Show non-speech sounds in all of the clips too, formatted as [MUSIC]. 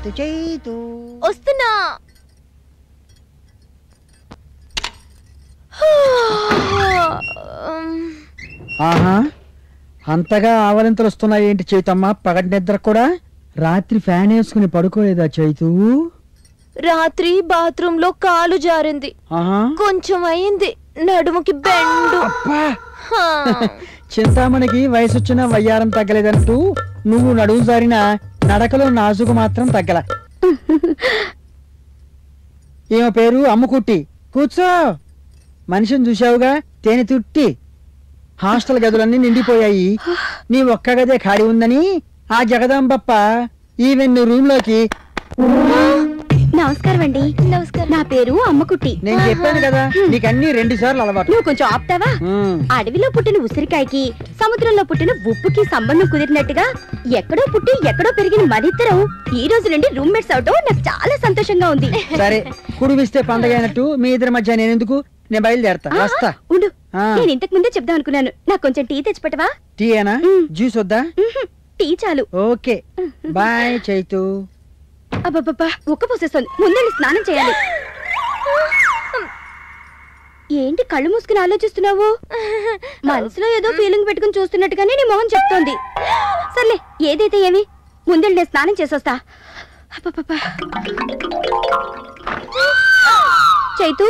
చైతు చైతు. వస్తున్నా. ఆహా అంతగా ఆవలింతలు వస్తున్నాయి ఏంటి చైతమ్మ? పగటి నిద్ర కూడా? రాత్రి ఫ్యాన్ వేసుకుని పడుకోలేదా చైతు? రాత్రి బాత్రూమ్లో కాలు జారింది. ఆహా. కొంచెం అయింది. నడుముకి బెండు. చింతామణికి వయసు వచ్చిన వయ్యారం తగ్గలేదంటూ నువ్వు నడుము జారిన నడకలో నాజుకు మాత్రం తగ్గల. [LAUGHS] ఈమె పేరు? అమ్ముకుట్టి. కూర్చో. మనిషిని చూసావుగా తేనె తుట్టి. హాస్టల్ గదులన్నీ నిండిపోయాయి. నీ ఒక్క గదే ఖాళీ ఉందని? ఆ జగదాంబప్ప ఈవెన్ రూమ్లోకి నమస్కారం అండి. నమస్కారం. నా పేరు అమ్మకుట్టి. నేను చెప్పాను కదా నీకన్నీ రెండు సార్లు అలవాటు. నువ్వు కొంచెం ఆపుతావా. అడవిలో పుట్టిన ఉసిరికాయకి సముద్రంలో పుట్టిన ఉప్పుకి సంబంధం కుదిరినట్టుగా ఎక్కడో పుట్టి ఎక్కడో పెరిగిన మనిద్దరం ఈ రోజు నుండి రూమ్మేట్స్ అవటం నాకు చాలా సంతోషంగా ఉంది. సరే కుడివిస్తే పండగ అయినట్టు మీ ఇద్దరి మధ్య నేను ఎందుకు నేను బయలుదేరతా. వస్తా. ఉండు. నేను ఇంతకు ముందే చెప్దాం అనుకున్నాను. నాకు కొంచెం టీ తెచ్చిపెట్టవా? టీ. జ్యూస్ వద్దా? టీ చాలు. ఓకే. బాయ్ చైతు. అబ్బబ్బబ్బా ఉక్క పోసేస్తుంది. ముందే స్నానం చేయాలి. ఏంటి కళ్ళు మూసుకుని ఆలోచిస్తున్నావు? మనసులో ఏదో ఫీలింగ్ పెట్టుకుని చూస్తున్నట్టుగానే నీ మొహం చెప్తోంది. సర్లే ఏదైతే ఏమి ముందే నేను స్నానం చేసొస్తా. అబ్బబ్బబ్బా. చైతూ?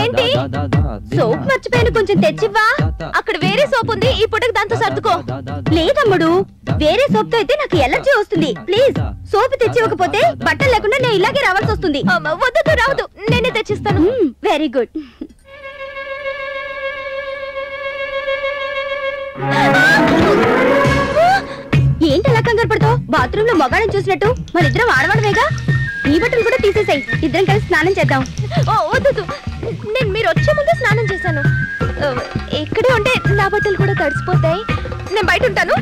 ఏంటి? సోప్ మర్చిపోయాను కొంచెం తెచ్చివ్వా? అక్కడ వేరే సోప్ ఉంది ఈ పుట్టకు దాంతో సర్దుకో. లేదమ్ముడు వేరే సోప్తో అయితే నాకు ఎలర్జీ వస్తుంది. ప్లీజ్ సోప్ తెచ్చి ఇవ్వకపోతే బట్టలు లేకుండా నేను ఇలాగే రావాల్సి వస్తుంది. అమ్మ, వద్దొద్దు రావద్దు. నేనే తెచ్చిస్తాను. వెరీ గుడ్ ఏంటి అలా కంగారు పడతావు? బాత్రూమ్లో మగాళ్ళని చూసినట్టు? మన ఇద్దరం ఆడవాడమేగా ఈ బట్టలు కూడా తీసేసాయి. ఇద్దరం కలిసి స్నానం చేద్దాం. ఓ వద్దొద్దు నేను మీరు వచ్చే ముందు స్నానం చేశాను. ఇక్కడే ఉంటే నా బట్టలు కూడా తడిసిపోతాయి. నేను బయట ఉంటాను.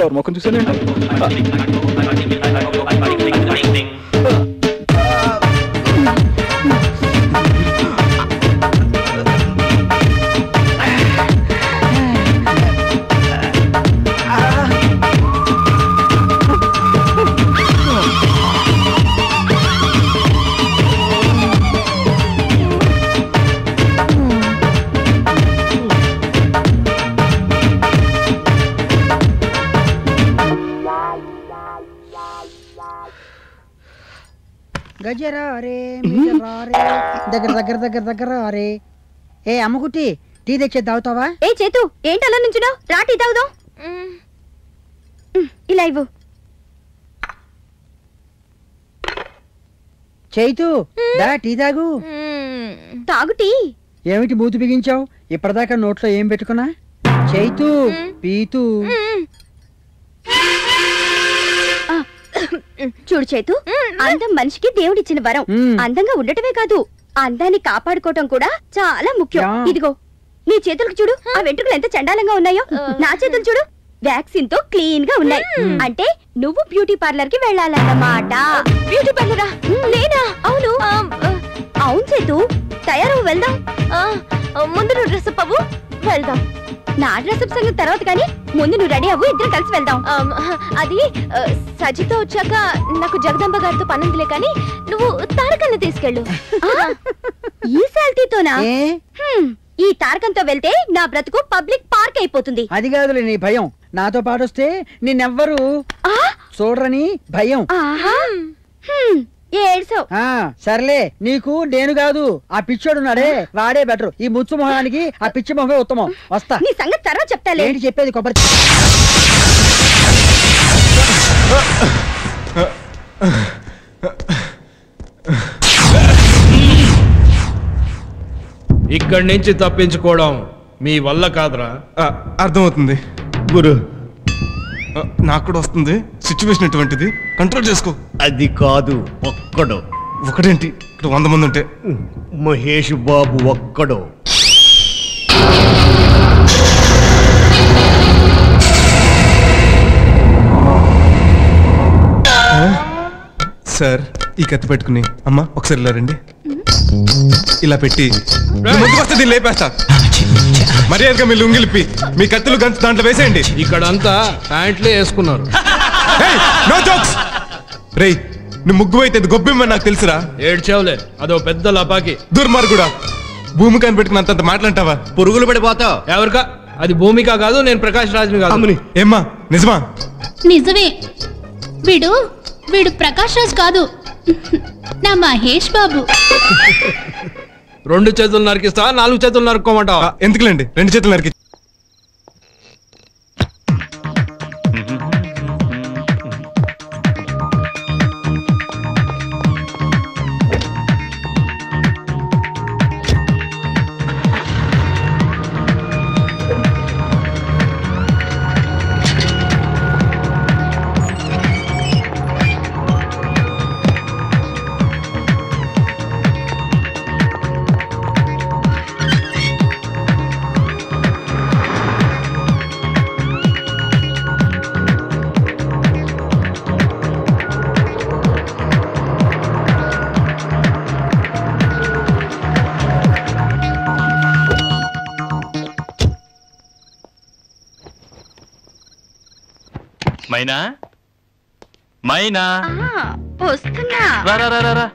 ఎవరి ముఖం చూసానండి రే రే దగ్గర దగ్గర దగ్గర దగ్గర రే. ఏ అమ్మకుట్టి టీ తెచ్చే తాగుతావా? ఏ చేతు ఏంటి అలా నుంచున్నావు? రాటి తాగుదాం. ఇలా ఇవ్వు. చైతు దా టీ తాగు. తాగు టీ. ఏమిటి మూతి బిగించావు? ఇప్పటిదాకా నోట్లో ఏం పెట్టుకున్నా? చైతు పీతు. చూడు చేతు అందం మనిషికి దేవుడిచ్చిన వరం. అందంగా ఉండటమే కాదు అందాన్ని కాపాడుకోవటం కూడా చాలా ముఖ్యం. ఇదిగో నీ చేతులకు చూడు ఆ వెంట్రుకలు ఎంత చండాలంగా ఉన్నాయో. నా చేతులు చూడు వ్యాక్సిన్తో క్లీన్గా ఉన్నాయి అంటే నువ్వు బ్యూటీ పార్లర్కి వెళ్ళాలన్నమాట. బ్యూటీ పార్లరా? నేనా? అవును. అవును చేతు తయారు వెళ్దాం. ముందు నువ్వు డ్రెస్ అప్ అవ్వు వెళ్దాం. నా డ్రెస్ సంగతి తర్వాత కానీ ముందు నువ్వు రెడీ అవ్వు ఇద్దరం కలిసి వెళ్దాం. అది సజితో వచ్చాక నాకు జగదంబ గారితో పనుందిలే కానీ నువ్వు తారకల్ని తీసుకెళ్ళు. ఆ, ఈ శాల్తీతోనా? ఈ తారకంతో వెళ్తే నా బ్రతుకు పబ్లిక్ పార్క్ అయిపోతుంది. అది కాదులే నీ భయం. నాతో పాటొస్తే నిన్నెవ్వరు ఆ, చూడరని భయం. ఆహా, హ్మ్, ఏడ్సావ్ సర్లే నీకు నేను కాదు ఆ పిచ్చోడు ఉన్నాడే వాడే బెటర్. ఈ ముచ్చు మొహానికి ఆ పిచ్చి మొహమే ఉత్తమం. వస్తా. నీ సంగతి తర్వాత చెప్తాలే. ఏంటి చెప్పేది కొబ్బరి ఇక్కడి నుంచి తప్పించుకోవడం మీ వల్ల కాదురా. అర్థమవుతుంది. గురు నాకు కూడా వస్తుంది. సిచ్యువేషన్ ఎటువంటిది? కంట్రోల్ చేసుకో. అది కాదు ఒక్కడు. ఒకటేంటి ఇక్కడ వంద మంది ఉంటే. మహేష్ బాబు ఒక్కడు. సార్ ఈ కత్తి పెట్టుకుని అమ్మా ఒకసారి ఇలా రండి. ఇలా పెట్టి ముందుకు వస్తే దీన్ని లేపేస్తా. మర్యాదగా మీ లుంగిలిప్పి మీ కత్తులు గంతు దాంట్లో వేసేయండి. ఇక్కడంతా ప్యాంట్లే వేసుకున్నారు. నో జోక్స్ రేయ్ నువ్వు ముగ్గు అయితే ఇది గొబ్బెమ్మని నాకు తెలుసురా. ఏడ్చావులే. అదో పెద్ద లపాకి. దుర్మార్గుడా. భూమి కనిపెట్టుకున్నంత మాట్లాంటావా పురుగులు పడిపోతావు. ఎవరికా? అది భూమిక కాదు నేను ప్రకాష్ రాజ్ని కాదు. ఏమ్మా నిజమా? నిజమే. వీడు వీడు ప్రకాష్ రాజ్ కాదు. నా మహేష్ బాబు. రెండు చేతులు నరికిస్తా నాలుగు చేతులు నరుక్కోమంటావా? ఎందుకులేండి? రెండు చేతులు నరికి మైనా? మైనా? వస్తున్నా. రా రా రా రా,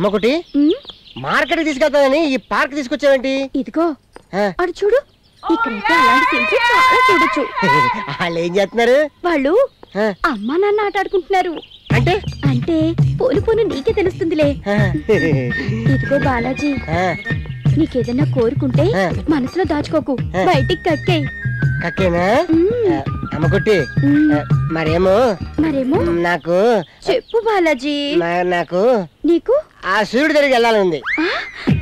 అమ్మకుటి మార్కెట్ తీసుకెళ్తానని ఈ పార్క్ తీసుకొచ్చావేంటి? ఇదిగో అడు చూడు. చూడొచ్చు. [LAUGHS] వాళ్ళు ఏం చేస్తున్నారు? వాళ్ళు అమ్మా నాన్న ఆట ఆడుకుంటున్నారు. అంటే? అంటే పోను పోను నీకే తెలుస్తుందిలే. ఇదిగో బాలాజీ. నీకేదన్నా కోరుకుంటే. మనసులో దాచుకోకు. బయటికి కక్కేయ్. కక్కేనా? అమ్మకుట్టి మరేమో? మరేమో? నాకు చెప్పు బాలాజీ. నాకు నీకు? ఆ సూర్యుడి దగ్గరికి వెళ్ళాలని ఉంది ఆ,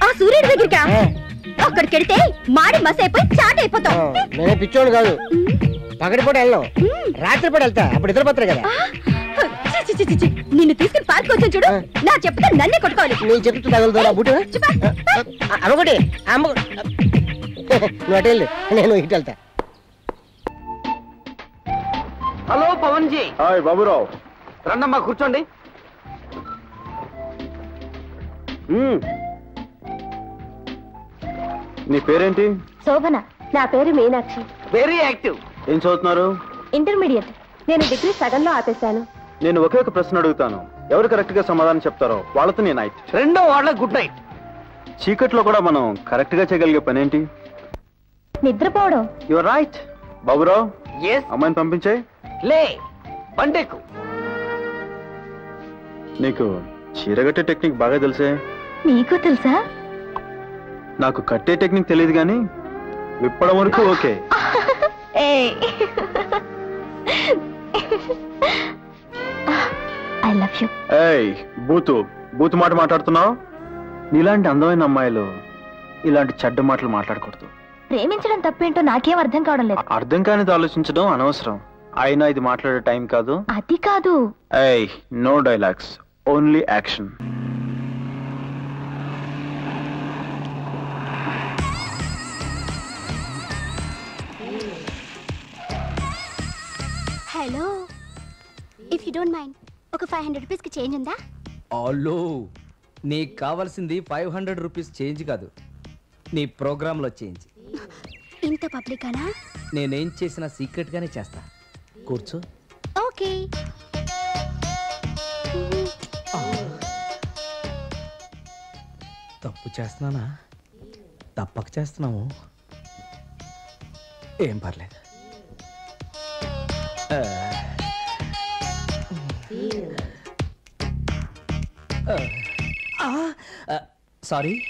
ఆ సూర్యుడి దగ్గరికా? ఆ, అక్కడికి వెళ్తే మాడి మస్ అయిపోయి చాట్ ఆ, అయిపోతావు నేనే పిచ్చోడు కాదు. పగటిపూట వెళ్ళను. రాత్రిపూట వెళ్తా. అప్పుడు నిద్రపోతారు కదా. నిన్ను తీసుకుని పార్క్ వచ్చాను చూడు. నా చెప్తే నన్నే కొట్టుకోవాలి. నీ చెప్తూ తగులుతా బుట్టు చెప్పా. అమ్మకుటి అమ్మ. నువ్వు అటు వెళ్ళు. నేను ఇటు వెళ్తా. Hello Pavan ji hi Baburao. రండమ్మా కూర్చోండి. నీ పేరేంటి? శోభన. నా పేరు మీనాక్షి. వెరీ యాక్టివ్ ఏం చదువుతున్నారు? ఇంటర్మీడియట్ నేను డిగ్రీ సగంలో ఆపేశాను. నేను ఒకే ఒక ప్రశ్న అడుగుతాను. ఎవరు కరెక్ట్గా సమాధానం చెప్తారో? వాళ్ళతో నేను నైట్ రెండో వాళ్ళ గుడ్ నైట్ చీకట్లో కూడా మనం కరెక్ట్గా చేయగలిగే పని ఏంటి నిద్రపోవడం యువర్ రైట్ బాబురావు అమ్మాయిని పంపించాయి లే బండెక్కు. నీకు చీరగట్టే టెక్నిక్ బాగా తెలిసే. నీకు తెలుసా? నాకు కట్టే టెక్నిక్ తెలియదు కానీ విప్పడం వరకు ఓకే. ఐ లవ్ యూ ఏయ్ బూతు బూతు మాట మాట్లాడుతున్నావు? నీలాంటి అందమైన అమ్మాయిలు ఇలాంటి చెడ్డ మాటలు మాట్లాడకూడదు. ప్రేమించడం తప్పేంటో నాకేం అర్థం కావడం లేదు. అర్థం కానిది ఆలోచించడం అనవసరం. అయినా ఇది మాట్లాడే టైం కాదు. అది కాదు. ఏయ్ no dialogues only action. Hello. If you don't mind ఒక ఫైవ్ హండ్రెడ్ రూపీస్కి చేంజ్ ఉందా? అల్లో నీకు కావాల్సింది ఫైవ్ హండ్రెడ్ రూపీస్ చేంజ్ కాదు. నీ ప్రోగ్రాంలో చేంజ్ ఇంత పబ్లిక్ అనా? నేనేం చేసినా సీక్రెట్గానే చేస్తా. కూర్చో. ఓకే తప్పు చేస్తున్నానా? తప్పక చేస్తున్నాము. ఏం పర్లేదు. సారీ.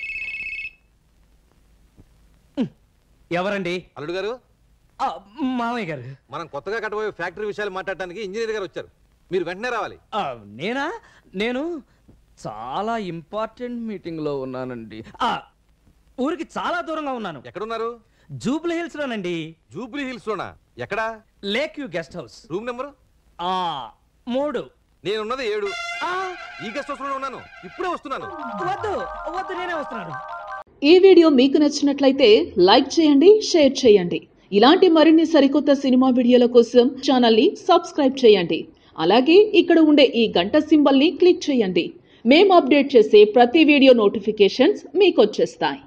ఎవరండి? అల్లుడు గారు మామయ్య గారు. మనం కొత్తగా కట్టబోయే ఫ్యాక్టరీ విషయాలు మాట్లాడడానికి ఇంజనీర్ గారు వచ్చారు. మీరు వెంటనే రావాలి. నేనా? నేను చాలా ఇంపార్టెంట్ మీటింగ్లో ఉన్నానండి ఊరికి చాలా దూరంగా ఉన్నాను. ఎక్కడున్నారు? జూబ్లీ హిల్స్ లోనండి జూబ్లీ హిల్స్ లోనా ఎక్కడా? Lake view guest house. Room number? ఆ మూడు. నేనున్నది ఏడు. ఈ గెస్ట్ హౌస్లోనే ఉన్నాను. ఇప్పుడే వస్తున్నాను. వద్దు వద్దు నేనే వస్తున్నాను. ఈ వీడియో మీకు నచ్చినట్లయితే లైక్ చేయండి షేర్ చేయండి. ఇలాంటి మరిన్ని సరికొత్త సినిమా వీడియోల కోసం ఛానల్ని సబ్స్క్రైబ్ చేయండి. అలాగే ఇక్కడ ఉండే ఈ గంట సింబల్ని క్లిక్ చేయండి. మేము అప్డేట్ చేసే ప్రతి వీడియో నోటిఫికేషన్స్ మీకు వచ్చేస్తాయి